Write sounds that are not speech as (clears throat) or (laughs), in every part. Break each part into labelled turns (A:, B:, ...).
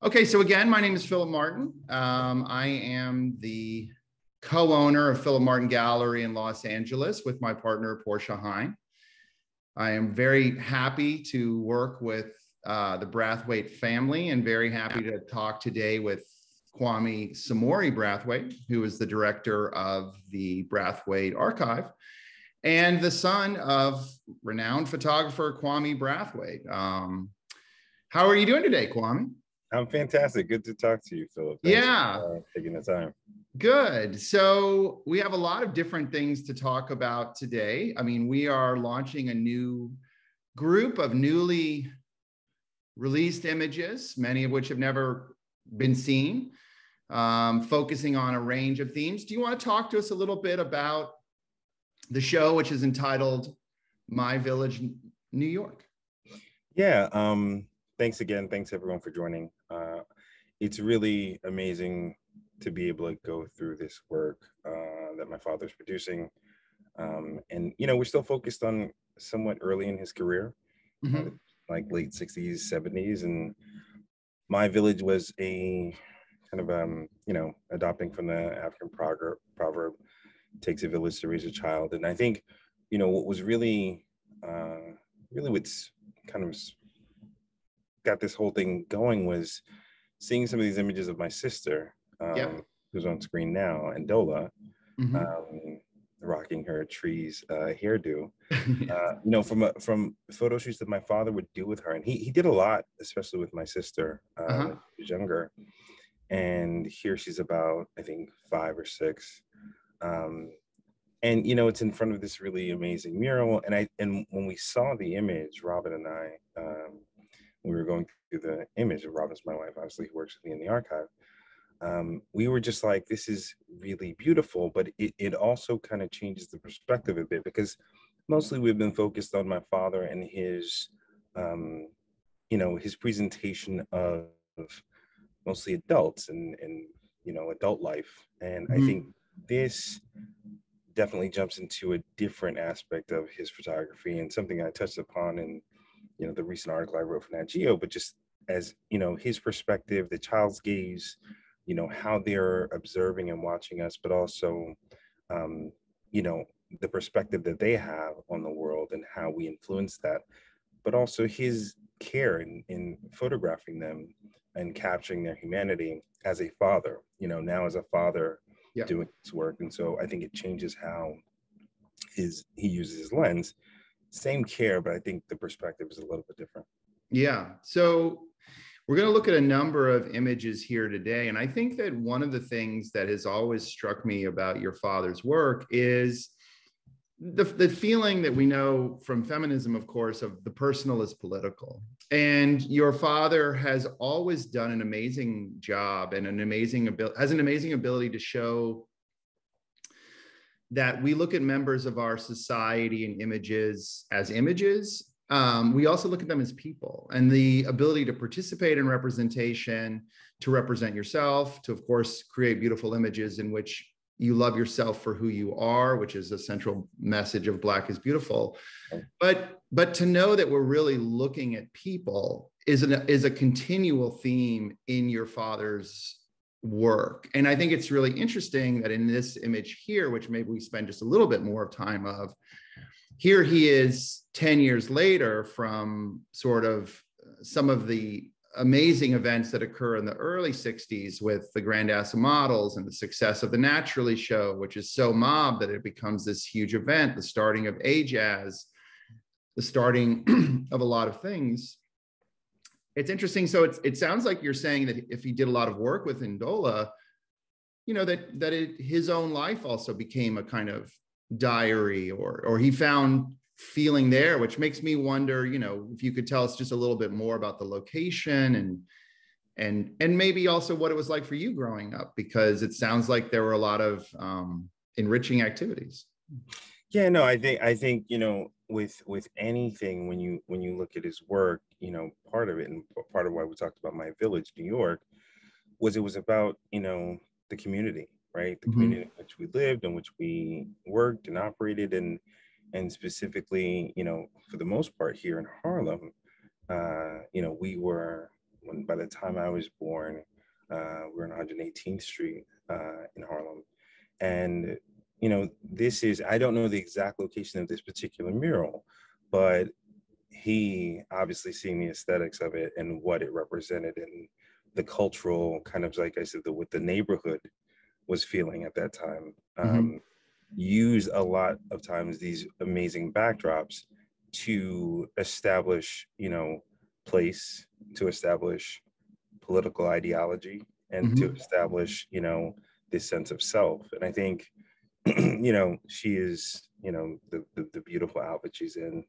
A: Okay, so again, my name is Philip Martin. Um, I am the co-owner of Philip Martin Gallery in Los Angeles with my partner Portia Hine. I am very happy to work with uh, the Brathwaite family and very happy to talk today with Kwame Samori Brathwaite, who is the director of the Brathwaite Archive and the son of renowned photographer Kwame Brathwaite. Um, how are you doing today, Kwame?
B: I'm fantastic. Good to talk to you, Philip. Thanks
A: yeah.
B: For, uh, taking the time.
A: Good. So we have a lot of different things to talk about today. I mean, we are launching a new group of newly released images, many of which have never been seen, um, focusing on a range of themes. Do you want to talk to us a little bit about the show, which is entitled My Village, New York?
B: Yeah. Um, thanks again. Thanks everyone for joining. It's really amazing to be able to go through this work uh, that my father's producing. Um, and, you know, we're still focused on somewhat early in his career, mm-hmm. uh, like late 60s, 70s. And my village was a kind of, um, you know, adopting from the African proverb, proverb, takes a village to raise a child. And I think, you know, what was really, uh, really what's kind of got this whole thing going was seeing some of these images of my sister, um, yeah. who's on screen now, Ndola, mm-hmm. um, rocking her trees uh, hairdo. (laughs) uh, you know, from a, from photo shoots that my father would do with her, and he he did a lot, especially with my sister, uh, uh-huh. when she was younger. And here she's about, I think, five or six. Um, and you know, it's in front of this really amazing mural. And I and when we saw the image, Robin and I, um, we were going through the image of Robin's my wife, obviously, who works with me in the archive. Um, we were just like, this is really beautiful, but it, it also kind of changes the perspective a bit because mostly we've been focused on my father and his, um, you know, his presentation of mostly adults and, and you know, adult life. And mm-hmm. I think this definitely jumps into a different aspect of his photography and something I touched upon in you know the recent article I wrote for Nat Geo, but just as you know his perspective, the child's gaze, you know how they're observing and watching us, but also um, you know the perspective that they have on the world and how we influence that, but also his care in, in photographing them and capturing their humanity as a father. You know now as a father yeah. doing his work, and so I think it changes how his he uses his lens same care, but I think the perspective is a little bit different.
A: Yeah. So we're going to look at a number of images here today. And I think that one of the things that has always struck me about your father's work is the, the feeling that we know from feminism, of course, of the personal is political. And your father has always done an amazing job and an amazing ability, has an amazing ability to show that we look at members of our society and images as images. Um, we also look at them as people and the ability to participate in representation, to represent yourself, to, of course, create beautiful images in which you love yourself for who you are, which is a central message of Black is Beautiful. But, but to know that we're really looking at people is, an, is a continual theme in your father's work. And I think it's really interesting that in this image here, which maybe we spend just a little bit more of time of, here he is 10 years later from sort of uh, some of the amazing events that occur in the early 60s with the Grandassa models and the success of the Naturally show, which is so mob that it becomes this huge event, the starting of AJASS, the starting (clears throat) of a lot of things it's interesting. So it's, it sounds like you're saying that if he did a lot of work with Ndola, you know, that, that it, his own life also became a kind of diary or, or he found feeling there, which makes me wonder, you know, if you could tell us just a little bit more about the location and, and, and maybe also what it was like for you growing up, because it sounds like there were a lot of um, enriching activities.
B: Yeah, no, I think, I think, you know, with with anything when you when you look at his work you know part of it and part of why we talked about my village new york was it was about you know the community right the mm-hmm. community in which we lived in which we worked and operated and and specifically you know for the most part here in harlem uh you know we were when by the time I was born, uh, we're on 118th Street uh, in Harlem, and you know this is I don't know the exact location of this particular mural, but he obviously seeing the aesthetics of it and what it represented and the cultural kind of like I said the what the neighborhood was feeling at that time. Mm-hmm. Um, use a lot of times these amazing backdrops to establish, you know, place, to establish political ideology, and mm-hmm. to establish, you know, this sense of self. And I think, (clears throat) you know, she is, you know, the, the, the beautiful outfit she's in,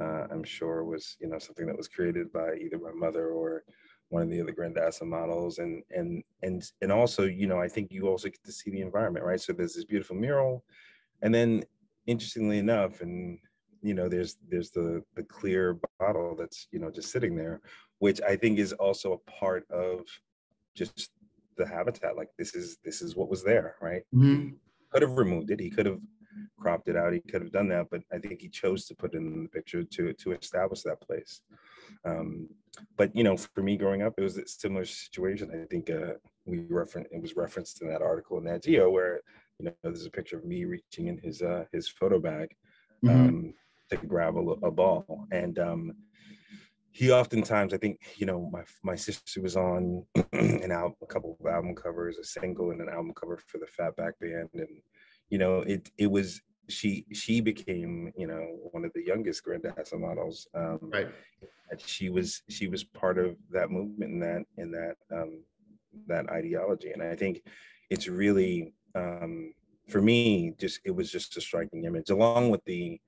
B: uh, I'm sure was, you know, something that was created by either my mother or one of the other Grandassa models. And, and, and, and also, you know, I think you also get to see the environment, right? So there's this beautiful mural. And then interestingly enough, and you know there's there's the the clear bottle that's you know just sitting there which i think is also a part of just the habitat like this is this is what was there right mm-hmm. could have removed it he could have cropped it out he could have done that but i think he chose to put it in the picture to to establish that place um, but you know for me growing up it was a similar situation i think uh, we referenced it was referenced in that article in Nat Geo where you know there's a picture of me reaching in his uh his photo bag mm-hmm. um, to grab a, a ball. And um, he oftentimes, I think, you know, my my sister was on (clears throat) an album, a couple of album covers, a single and an album cover for the Fatback Band, and you know, it it was she she became you know one of the youngest Grandassa models. Um, right. And she was she was part of that movement and that in that um, that ideology, and I think it's really um, for me just it was just a striking image along with the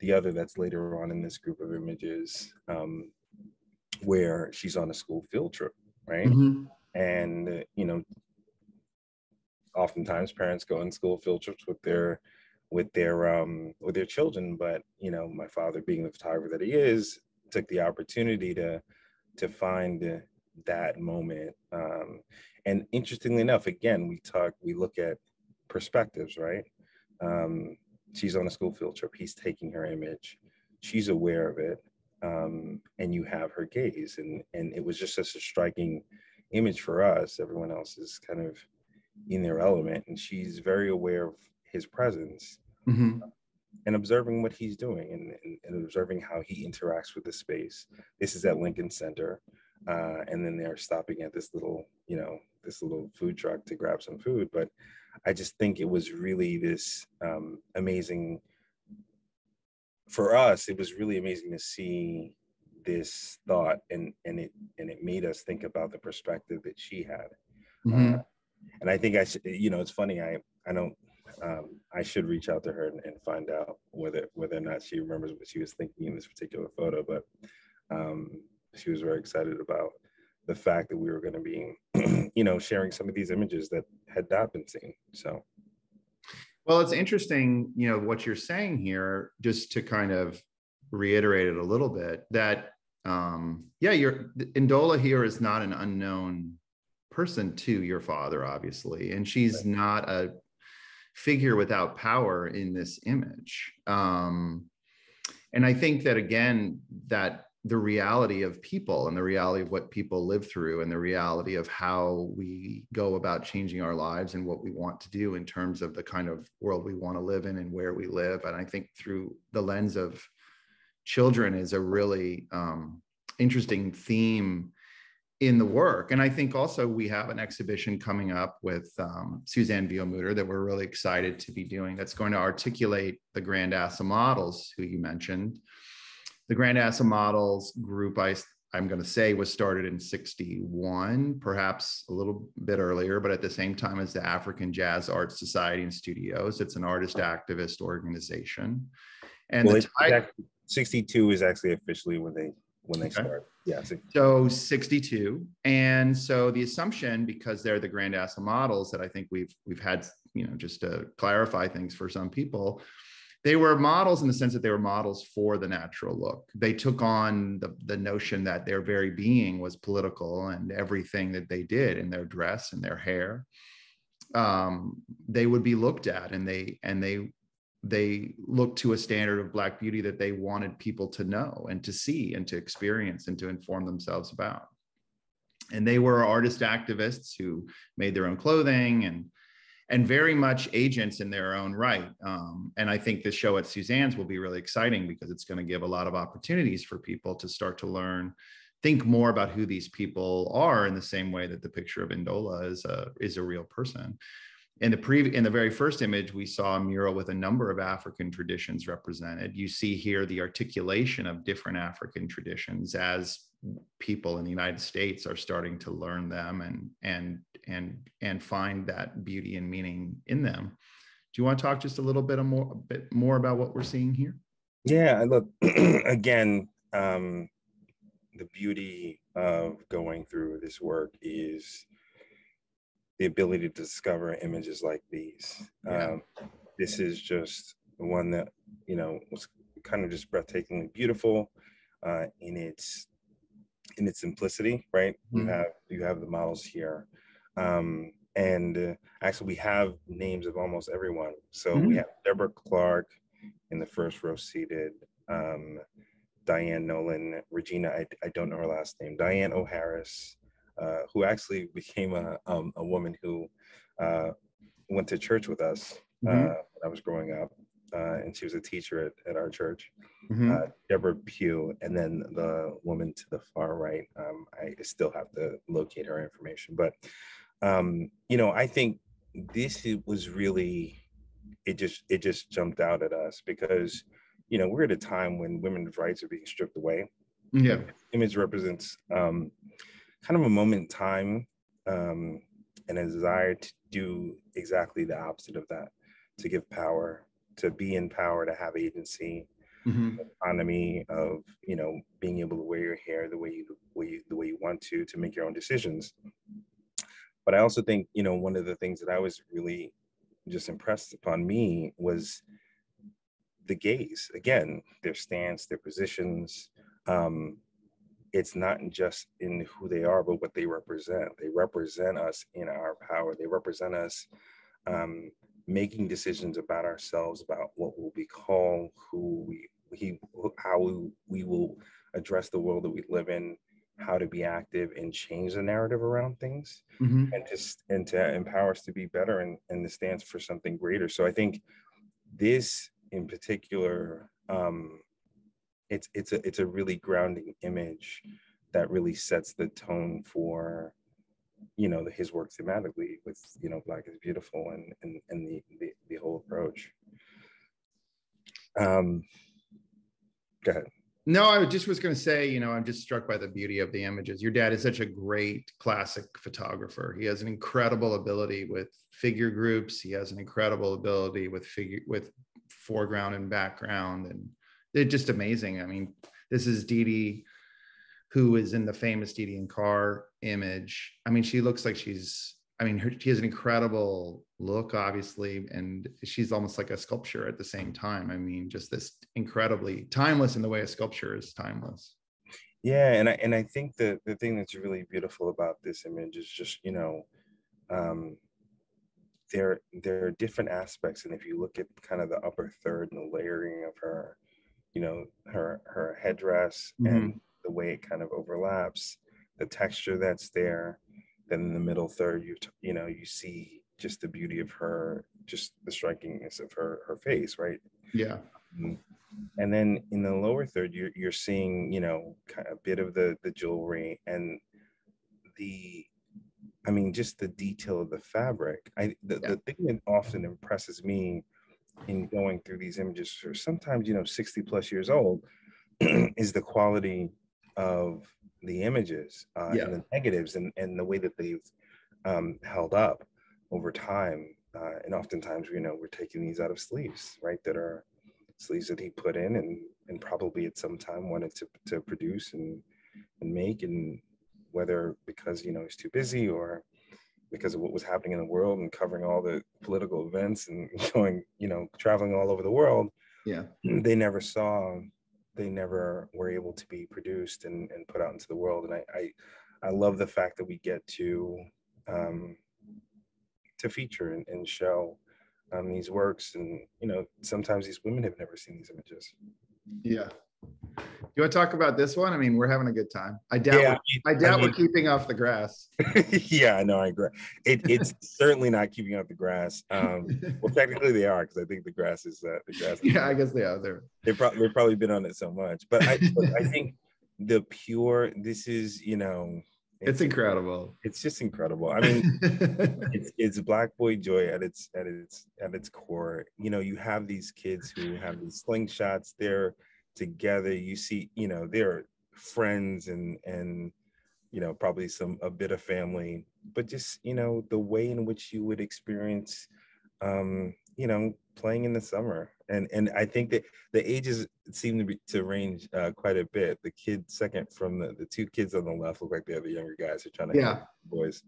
B: the other that's later on in this group of images um, where she's on a school field trip, right? Mm-hmm. And, you know, oftentimes parents go on school field trips with their with their um with their children but you know my father being the photographer that he is took the opportunity to to find that moment um and interestingly enough again we talk we look at perspectives right? Um she's on a school field trip he's taking her image she's aware of it um, and you have her gaze and and it was just such a striking image for us everyone else is kind of in their element and she's very aware of his presence mm-hmm. and observing what he's doing and, and, and, observing how he interacts with the space this is at lincoln center uh, and then they're stopping at this little you know this little food truck to grab some food but I just think it was really this um, amazing for us. It was really amazing to see this thought, and and it and it made us think about the perspective that she had. Mm-hmm. Uh, and I think I should, you know, it's funny. I I don't. Um, I should reach out to her and, and, find out whether whether or not she remembers what she was thinking in this particular photo. But um, she was very excited about the fact that we were going to be, (clears throat) you know, sharing some of these images that had not been seen. So,
A: well, it's interesting, you know, what you're saying here, just to kind of reiterate it a little bit that, um, yeah, you're Ndola here is not an unknown person to your father, obviously, and she's right. not a figure without power in this image. Um, and I think that again, that the reality of people and the reality of what people live through and the reality of how we go about changing our lives and what we want to do in terms of the kind of world we want to live in and where we live and i think through the lens of children is a really um, interesting theme in the work and i think also we have an exhibition coming up with um, suzanne vielmetter that we're really excited to be doing that's going to articulate the Grand Grandassa models who you mentioned the Grand Grandassa Models group, I, I'm going to say, was started in 61, perhaps a little bit earlier, but at the same time as the African Jazz Art Society and Studios. It's an artist activist organization.
B: And well, the 62 is actually officially when they when they okay. start. Yeah.
A: So 62. And so the assumption, because they're the Grandassa models that I think we've we've had, you know, just to clarify things for some people, they were models in the sense that they were models for the natural look. They took on the, the notion that their very being was political and everything that they did in their dress and their hair, um, they would be looked at and they and they they looked to a standard of black beauty that they wanted people to know and to see and to experience and to inform themselves about. and they were artist activists who made their own clothing and and very much agents in their own right. Um, and I think the show at Suzanne's will be really exciting because it's going to give a lot of opportunities for people to start to learn, think more about who these people are in the same way that the picture of Ndola is a is a real person in the pre in the very first image we saw a mural with a number of african traditions represented. You see here the articulation of different african traditions as people in the united states are starting to learn them and and and and find that beauty and meaning in them. Do you want to talk just a little bit more a bit more about what we're seeing here?
B: Yeah look (clears throat) again um the beauty of going through this work is the ability to discover images like these. Yeah. Um, this is just one that you know was kind of just breathtakingly beautiful uh, in its in its simplicity. Right, mm-hmm. you have you have the models here, um, and uh, actually we have names of almost everyone. So mm-hmm. we have Deborah Clark in the first row seated. Um, Diane Nolan, Regina, I, I don't know her last name, Diane O'Harris, uh, who actually became a, um, a woman who uh, went to church with us uh, mm-hmm. when I was growing up. Uh, and she was a teacher at, at our church, mm-hmm. Deborah Pugh. And then the woman to the far right, um, I still have to locate her information. But, um, you know, I think this was really, it just, it just jumped out at us because, you know, we're at a time when women's rights are being stripped away.
A: Yeah.
B: Image represents um, kind of a moment in time um, and a desire to do exactly the opposite of that, to give power, to be in power, to have agency, mm-hmm. autonomy of you know being able to wear your hair the way you, way you the way you want to, to make your own decisions. But I also think you know one of the things that I was really just impressed upon me was the gaze again, their stance, their positions. Um, it's not just in who they are, but what they represent. They represent us in our power. They represent us um, making decisions about ourselves, about what we'll be called, who we, he, how we, we will address the world that we live in, how to be active and change the narrative around things, mm-hmm. and to and to empower us to be better and and to stand for something greater. So I think this in particular um, it's it's a it's a really grounding image that really sets the tone for you know his work thematically with you know black is beautiful and and, and the, the the whole approach. Um go ahead.
A: No i just was going to say you know i'm just struck by the beauty of the images. Your dad is such a great classic photographer. He has an incredible ability with figure groups. He has an incredible ability with figure with foreground and background and they're just amazing. I mean, this is Dee Dee, who is in the famous Dee Dee and Car image. I mean, she looks like she's, I mean, her, she has an incredible look, obviously, and she's almost like a sculpture at the same time. I mean, just this incredibly timeless in the way a sculpture is timeless.
B: Yeah, and I and I think the the thing that's really beautiful about this image is just you know, um, there there are different aspects, and if you look at kind of the upper third and the layering of her, you know her her headdress mm-hmm. and the way it kind of overlaps the texture that's there then in the middle third you you know you see just the beauty of her just the strikingness of her her face right
A: yeah
B: mm-hmm. and then in the lower third you're, you're seeing you know a bit of the the jewelry and the i mean just the detail of the fabric i the, yeah. the thing that often impresses me in going through these images for sometimes you know 60 plus years old (clears throat) is the quality of the images uh, yeah. and the negatives and, and the way that they've um, held up over time uh, and oftentimes you know we're taking these out of sleeves right that are sleeves that he put in and and probably at some time wanted to, to produce and and make and whether because you know he's too busy or because of what was happening in the world and covering all the political events and (laughs) going, you know, traveling all over the world.
A: Yeah.
B: They never saw, they never were able to be produced and, and put out into the world. And I, I, I love the fact that we get to, um, to feature and, and show um, these works. And, you know, sometimes these women have never seen these images.
A: Yeah. You want to talk about this one? I mean, we're having a good time. I doubt.
B: Yeah,
A: we're, I doubt
B: I
A: we're keeping off the grass. (laughs)
B: yeah, I know. I agree. It, it's (laughs) certainly not keeping off the grass. Um, well, technically they are because I think the grass is uh, the grass.
A: yeah, I guess they are. They're
B: They probably they've probably been on it so much, but I I think the pure. This is you know.
A: it's incredible.
B: It's just incredible. I mean, (laughs) it's it's black boy joy at its at its at its core you know you have these kids who have these slingshots they're together you see you know they're friends and and you know probably some a bit of family but just you know the way in which you would experience um you know playing in the summer and and i think that the ages seem to be to range uh, quite a bit the kid second from the the two kids on the left look like they're the younger guys who are trying to
A: Yeah.
B: boys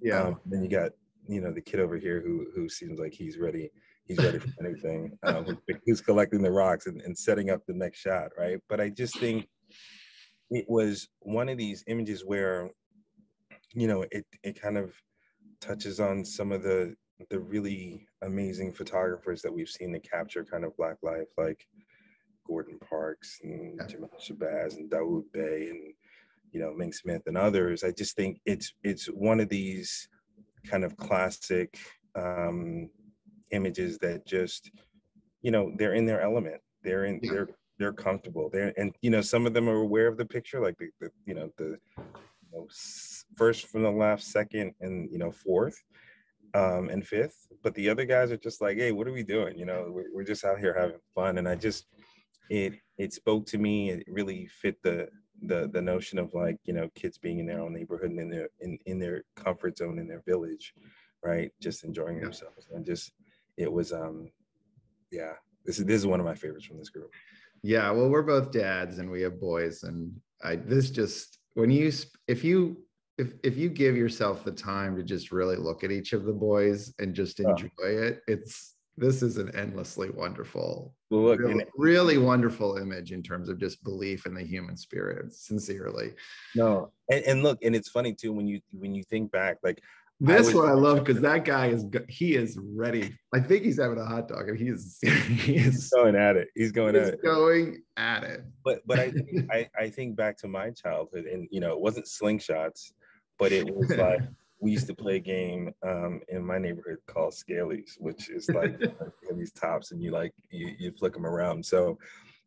A: yeah.
B: um, then you got you know the kid over here who who seems like he's ready. He's ready for anything. Um, who- who's collecting the rocks and, and setting up the next shot, right? But I just think it was one of these images where you know it it kind of touches on some of the the really amazing photographers that we've seen to capture kind of black life, like Gordon Parks and
A: Yeah.
B: Jamel Shabazz and Dawood Bey and you know Ming Smith and others. I just think it's it's one of these kind of classic um, images that just you know they're in their element. They're in
A: Yeah.
B: they're they're comfortable. They're and you know some of them are aware of the picture, like the, the you know the you know, first from the left, second, and you know fourth um, and fifth. But the other guys are just like, hey, what are we doing? You know, we're, we're just out here having fun. And I just it it spoke to me. It really fit the the the notion of like you know kids being in their own neighborhood and in their in, in their comfort zone in their village, right? Just enjoying
A: Yeah.
B: themselves. And just it was um yeah. This is this is one of my favorites from this group.
A: Yeah, well, we're both dads and we have boys, and I this just when you if you if if you give yourself the time to just really look at each of the boys and just
B: Oh.
A: enjoy it, it's this is an endlessly wonderful,
B: Well, look,
A: really, really wonderful image in terms of just belief in the human spirit. Sincerely,
B: no, and, and look, and it's funny too when you when you think back, like
A: this
B: was-
A: one I love because that guy is he is ready. I think he's having a hot dog and he is (laughs) he is,
B: going at it. He's going
A: he
B: at
A: is
B: it.
A: going at it.
B: but but I, think- I I think back to my childhood, and you know, it wasn't slingshots, but it was (laughs) like we used to play a game um, in my neighborhood called Scalies, which is like (laughs) these tops, and you like you, you flick them around. So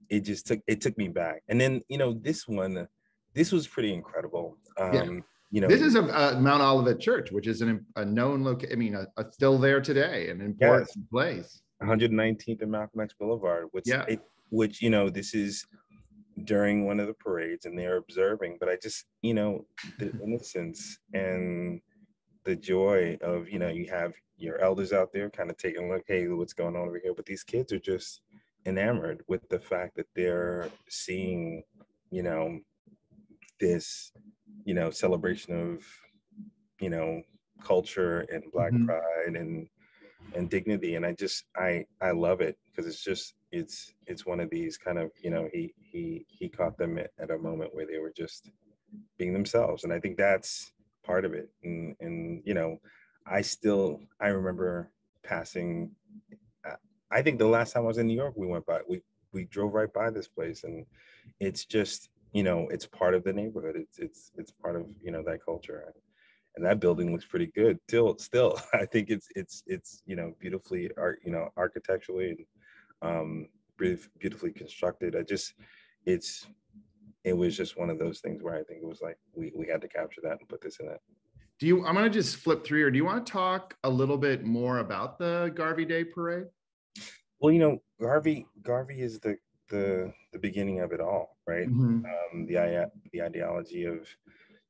B: it just took it took me back, and then you know this one, this was pretty incredible. Um,
A: Yeah.
B: You know,
A: This is a, uh Mount Olivet Church, which is an, a known location. I mean, a, a still there today, an important place.
B: 119th and Malcolm X Boulevard, which
A: Yeah.
B: it, which you know this is during one of the parades and they're observing, but I just you know the (laughs) innocence and the joy of you know you have your elders out there kind of taking a look, hey, what's going on over here? But these kids are just enamored with the fact that they're seeing you know this you know celebration of you know culture and black
A: Mhm.
B: pride and and dignity and i just i i love it because it's just it's it's one of these kind of you know he he he caught them at, at a moment where they were just being themselves and i think that's part of it and and you know i still i remember passing I- i think the last time i was in new york we went by we we drove right by this place and it's just you know it's part of the neighborhood it's it's it's part of you know that culture and that building looks pretty good still still (laughs) i think it's it's it's you know beautifully art you know architecturally and um beautif- beautifully constructed i just it's it was just one of those things where i think it was like we we had to capture that and put this in it
A: Do you? I'm going to just flip through here. Do you want to talk a little bit more about the Garvey Day Parade?
B: well you know garvey garvey is the the the beginning of it all right?
A: Mhm.
B: um, the the ideology of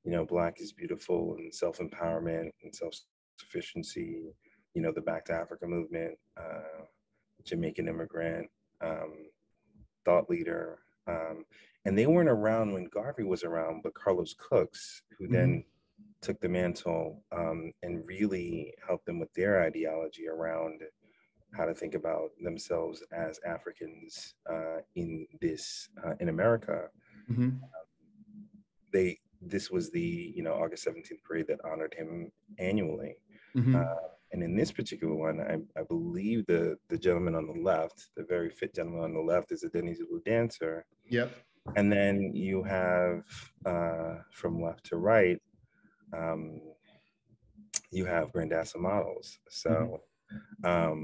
B: you know black is beautiful and self-empowerment and self-sufficiency you know the back to africa movement uh, jamaican immigrant um, thought leader um, and they weren't around when garvey was around but carlos cooks who then took the mantle um, and really helped them with their ideology around how to think about themselves as africans uh, in this uh, in america
A: Mhm.
B: they this was the you know August 17th parade that honored him annually.
A: Mhm.
B: Uh, And in this particular one, I, I believe the the gentleman on the left, the very fit gentleman on the left, is a Dinizulu dancer.
A: Yep.
B: And then you have uh, from left to right, um, you have Grandassa models. So mm-hmm. um,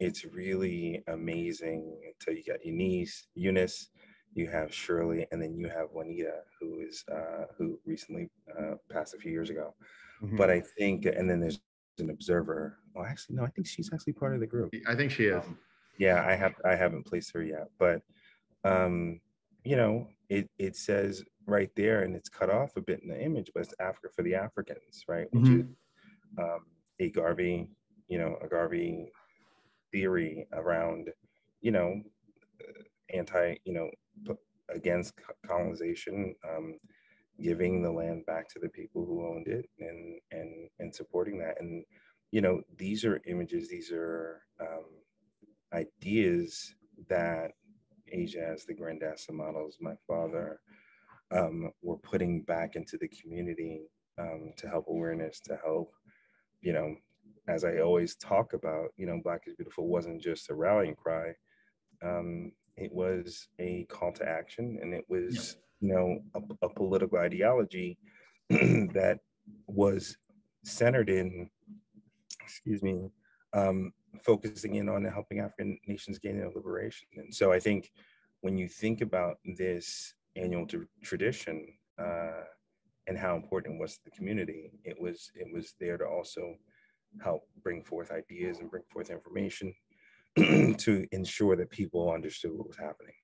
B: it's really amazing. So you got Eunice, Eunice, you have Shirley, and then you have Juanita, who is uh, who recently uh, passed a few years ago. Mm-hmm. But I think, and then there's an observer. Oh, actually, no, I think she's actually part of the group.
A: I think she is.
B: Um, yeah, I have I haven't placed her yet, but um, you know, it it says right there, and it's cut off a bit in the image, but it's Africa for the Africans, right? Which mm-hmm. is um, a Garvey, you know, a Garvey theory around, you know, anti, you know, against colonization, um, giving the land back to the people who owned it, and and and supporting that. And you know, these are images, these are um, ideas that Asia as the Grandassa models, my father, um, were putting back into the community um, to help awareness, to help, you know, as I always talk about, you know, Black is Beautiful wasn't just a rallying cry. Um, it was a call to action and it was, you know, a, a political ideology (clears throat) that was centered in, excuse me, um, focusing in on helping African nations gain their liberation. And so I think when you think about this annual t- tradition uh, and how important it was to the community, it was it was there to also help bring forth ideas and bring forth information (clears throat) to ensure that people understood what was happening.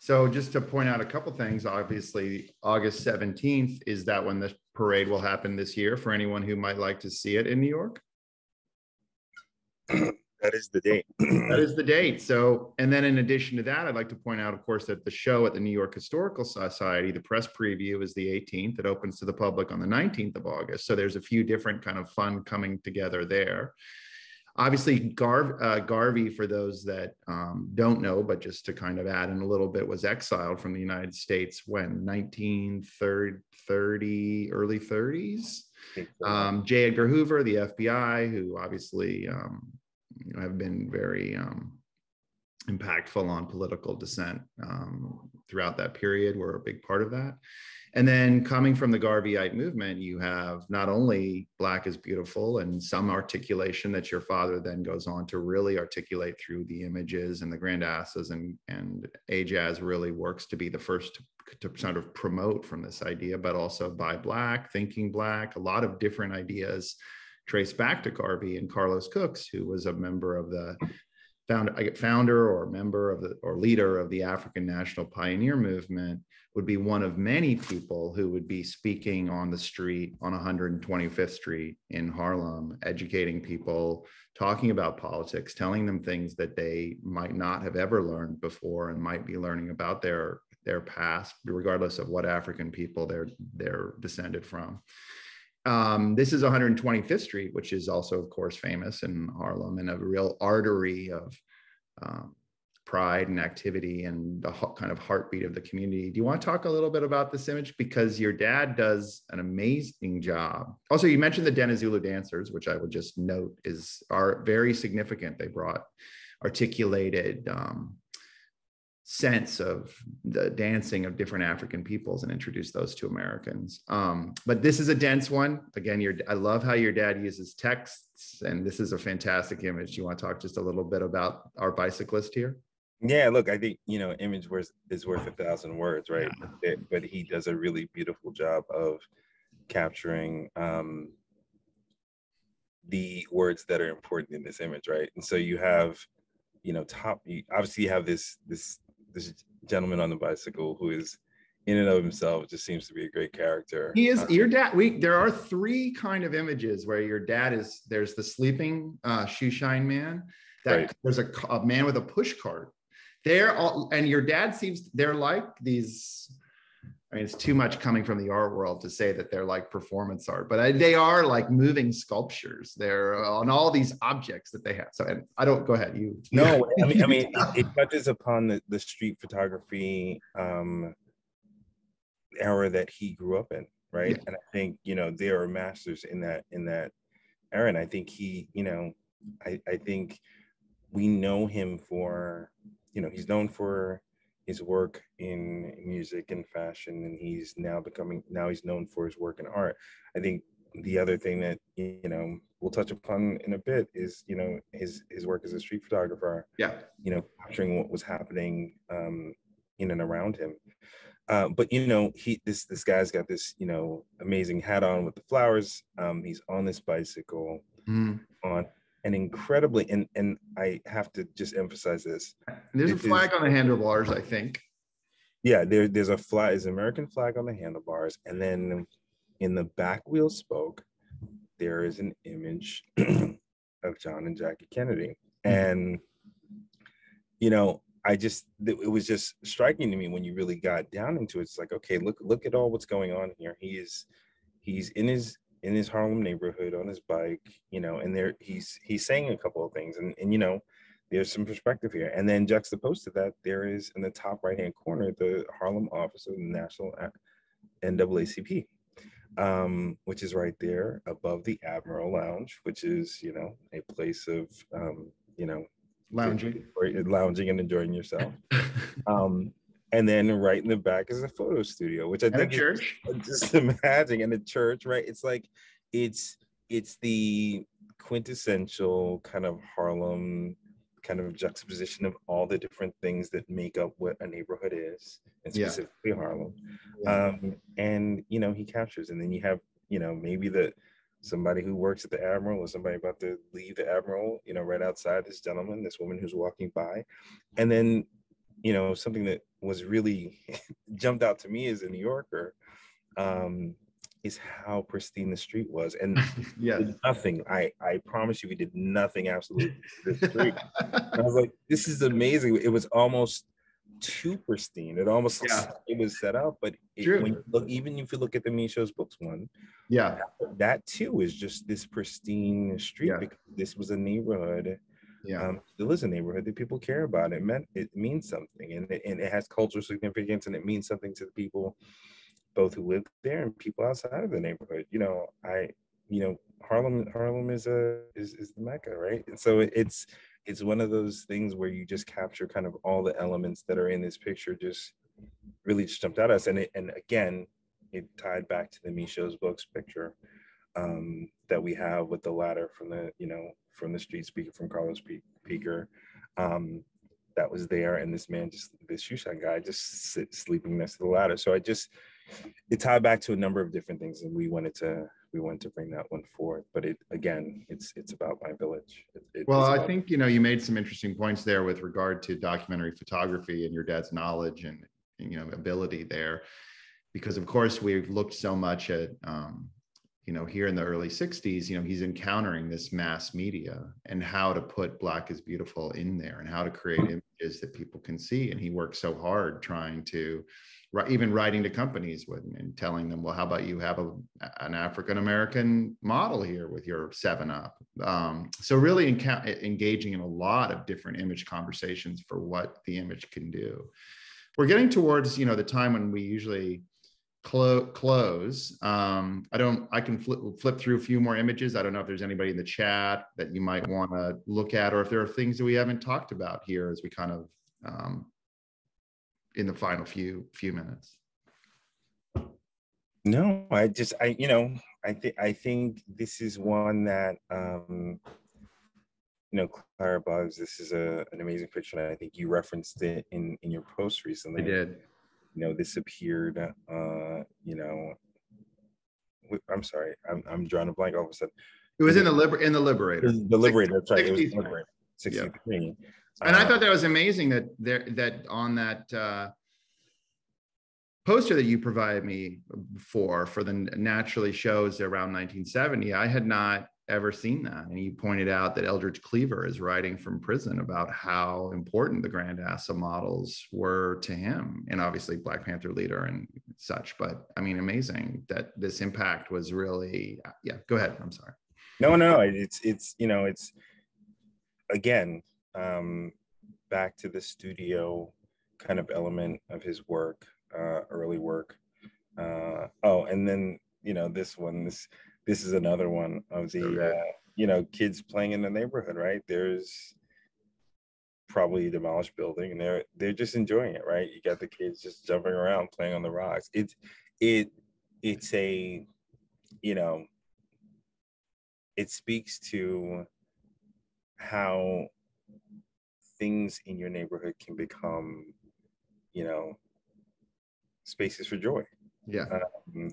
A: So just to point out a couple things, obviously August 17th is that when the parade will happen this year for anyone who might like to see it in New York? (clears throat)
B: that is the date.
A: that is the date. So, and then in addition to that, I'd like to point out, of course, that the show at the New York Historical Society, the press preview is the 18th. It opens to the public on the 19th of August. So there's a few different kind of fun coming together there. Obviously, Gar- uh, Garvey, for those that um, don't know, but just to kind of add in a little bit, was exiled from the United States when 1930, early 30s. Um, J. Edgar Hoover, the FBI, who obviously um, have been very um, impactful on political dissent um, throughout that period were a big part of that. And then coming from the Garveyite movement, you have not only Black is Beautiful and some articulation that your father then goes on to really articulate through the images and the Grandassas and, and AJASS really works to be the first to, to sort of promote from this idea, but also by Black, thinking Black, a lot of different ideas trace back to Garvey and Carlos Cooks, who was a member of the founder, founder or member of the or leader of the African National Pioneer Movement, would be one of many people who would be speaking on the street on 125th Street in Harlem, educating people, talking about politics, telling them things that they might not have ever learned before and might be learning about their their past, regardless of what African people they're they're descended from. Um, this is 125th Street, which is also, of course, famous in Harlem and a real artery of um, pride and activity and the kind of heartbeat of the community. Do you want to talk a little bit about this image? Because your dad does an amazing job. Also, you mentioned the Dinizulu dancers, which I would just note is are very significant. They brought articulated um, sense of the dancing of different African peoples and introduce those to Americans. Um, but this is a dense one. Again, your, I love how your dad uses texts, and this is a fantastic image. Do you want to talk just a little bit about our bicyclist here?
B: Yeah, look, I think you know, image worth is worth a thousand words, right? Yeah. But he does a really beautiful job of capturing um, the words that are important in this image, right? And so you have, you know, top. You obviously you have this this this gentleman on the bicycle who is in and of himself just seems to be a great character.
A: He is uh, your dad. We there are three kind of images where your dad is. There's the sleeping uh, shoe shine man. That right. there's a, a, man with a push cart. They're all, and your dad seems they're like these I mean, it's too much coming from the art world to say that they're like performance art, but they are like moving sculptures. They're on all these objects that they have. So, and I don't go ahead. You (laughs)
B: no, I mean, I mean, it, touches upon the, the street photography um, era that he grew up in, right? Yeah. And I think you know there are masters in that in that Aaron, I think he, you know, I, I think we know him for, you know, he's known for his work in music and fashion, and he's now becoming now he's known for his work in art. I think the other thing that you know we'll touch upon in a bit is you know his his work as a street photographer.
A: Yeah,
B: you know, capturing what was happening um, in and around him. Uh, but you know, he this this guy's got this you know amazing hat on with the flowers. Um, he's on this bicycle mm. on an incredibly and and I have to just emphasize this.
A: There's a flag is, on the handlebars, I think.
B: Yeah, there, there's a flag, is American flag on the handlebars, and then in the back wheel spoke, there is an image (clears throat) of John and Jackie Kennedy, mm. and you know, I just it was just striking to me when you really got down into it. It's like, okay, look look at all what's going on here. He is he's in his in his Harlem neighborhood on his bike, you know, and there he's he's saying a couple of things, and and you know, there's some perspective here. And then juxtaposed to that, there is in the top right hand corner the Harlem office of the National NAACP, um, which is right there above the Admiral Lounge, which is you know a place of um, you know
A: lounging, (laughs)
B: lounging and enjoying yourself. (laughs) um, and then right in the back is a photo studio, which I
A: and
B: think
A: church. (laughs)
B: just imagine and a church, right? It's like it's it's the quintessential kind of Harlem kind of juxtaposition of all the different things that make up what a neighborhood is, and specifically yeah. Harlem. Yeah. Um, and you know, he captures, and then you have you know maybe the somebody who works at the Admiral or somebody about to leave the Admiral, you know, right outside this gentleman, this woman who's walking by. And then, you know, something that was really (laughs) jumped out to me as a New Yorker um, is how pristine the street was. And (laughs)
A: yeah,
B: nothing. I I promise you, we did nothing absolutely (laughs) the street. I was like, this is amazing. It was almost too pristine. It almost yeah. it was set up, but it, when you look, even if you look at the Michaux's Books one,
A: yeah,
B: that, that too is just this pristine street yeah. because this was a neighborhood.
A: Yeah, um,
B: still is a neighborhood that people care about. It meant it means something, and it, and it has cultural significance, and it means something to the people, both who live there and people outside of the neighborhood. You know, I, you know, Harlem Harlem is a is is the mecca, right? And so it, it's it's one of those things where you just capture kind of all the elements that are in this picture just really just jumped at us and it, and again it tied back to the Michaux's books picture um, that we have with the ladder from the you know from the street speaker from Carlos Peaker um, that was there and this man just this shoe shine guy just sit, sleeping next to the ladder so I just it tied back to a number of different things and we wanted to we wanted to bring that one forth. But it again, it's it's about my village. It,
A: well,
B: I
A: think you know you made some interesting points there with regard to documentary photography and your dad's knowledge and you know ability there, because of course we've looked so much at um, you know here in the early 60s you know he's encountering this mass media and how to put black is beautiful in there and how to create images that people can see and he works so hard trying to even writing to companies with and telling them, well, how about you have a, an African American model here with your Seven Up? Um, so really enca- engaging in a lot of different image conversations for what the image can do. We're getting towards you know the time when we usually clo- close. Um, I don't. I can flip flip through a few more images. I don't know if there's anybody in the chat that you might want to look at, or if there are things that we haven't talked about here as we kind of um, in the final few few minutes
B: no i just i you know i think i think this is one that um you know clara bugs this is a, an amazing picture and i think you referenced it in in your post recently
A: i did
B: you know this appeared uh you know i'm sorry i'm, I'm drawing a blank all of a sudden.
A: It was in the liber in the liberator.
B: The liberator that's right 63. it was liberator 63 yeah.
A: And I uh, thought that was amazing that there that on that uh, poster that you provided me for for the naturally shows around 1970, I had not ever seen that. And you pointed out that Eldridge Cleaver is writing from prison about how important the Grand Grandassa models were to him, and obviously Black Panther leader and such. But I mean, amazing that this impact was really. Yeah, go ahead. I'm sorry.
B: No, no, it's it's you know it's again um, back to the studio kind of element of his work, uh, early work. Uh, oh, and then you know this one, this this is another one of the
A: Okay.
B: uh, you know kids playing in the neighborhood right there's probably a demolished building and they're they're just enjoying it right you got the kids just jumping around playing on the rocks it's it it's a you know it speaks to how things in your neighborhood can become you know spaces for joy
A: Yeah.
B: um,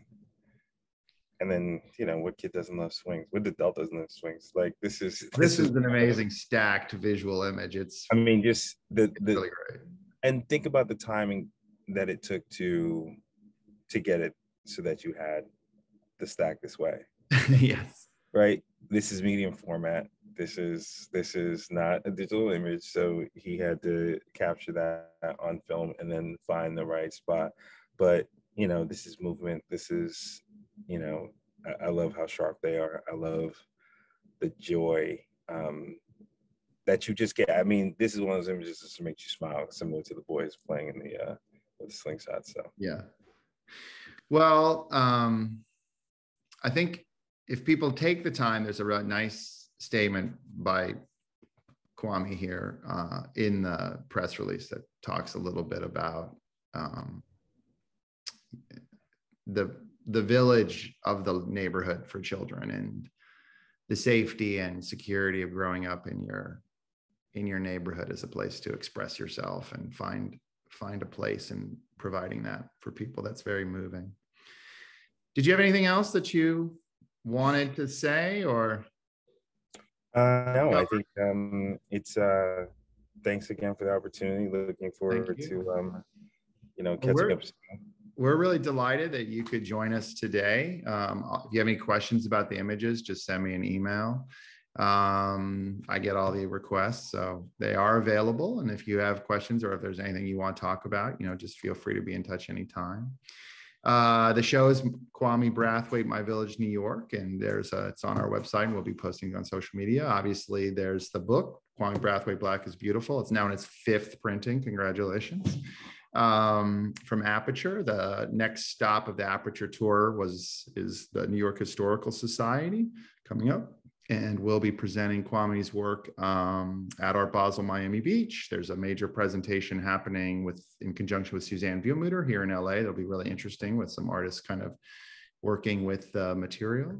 B: and then you know what kid doesn't love swings? What adult doesn't love swings? Like this is (laughs)
A: This is an amazing stacked visual image. It's
B: i mean just the the
A: really great.
B: and think about the timing that it took to to get it so that you had the stack this way. (laughs)
A: Yes.
B: right? This is medium format. This is this is not a digital image so he had to capture that on film and then find the right spot. But you know this is movement. This is you know i, I love how sharp they are. I love the joy um that you just get. I mean this is one of those images that makes you smile similar to the boys playing in the uh with the slingshot so.
A: Yeah. Well, um, I think if people take the time, there's a nice statement by Kwame here uh, in the press release that talks a little bit about um, the the village of the neighborhood for children and the safety and security of growing up in your in your neighborhood as a place to express yourself and find find a place and providing that for people that's very moving did you have anything else that you wanted to say or
B: Uh, no, I think um, it's uh, thanks again for the opportunity. Looking forward to um, you know catching
A: we're-
B: up. soon.
A: We're really delighted that you could join us today um, if you have any questions about the images just send me an email um, i get all the requests so they are available and if you have questions or if there's anything you want to talk about you know just feel free to be in touch anytime uh, the show is Kwame Brathwaite, My Village, New York, and there's a, it's on our website and we'll be posting it on social media. Obviously, there's the book, Kwame Brathwaite Black is Beautiful. It's now in its fifth printing. Congratulations. Um, from Aperture, the next stop of the Aperture tour was is the New York Historical Society coming up and we'll be presenting Kwame's work um, at our Basel Miami Beach. There's a major presentation happening with in conjunction with Susanne Vielmetter here in LA. That'll be really interesting with some artists kind of working with uh, material.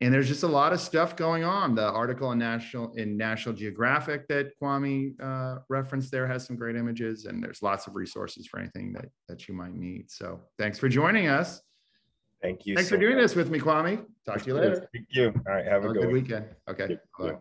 A: And there's just a lot of stuff going on. The article in National in National Geographic that Kwame uh, referenced there has some great images, and there's lots of resources for anything that that you might need. So thanks for joining us.
B: Thank you.
A: Thanks
B: so
A: for doing
B: much.
A: this with me, Kwame. Talk to you later.
B: Thank you. All right. Have,
A: Have
B: a good
A: good weekend. Okay. Bye.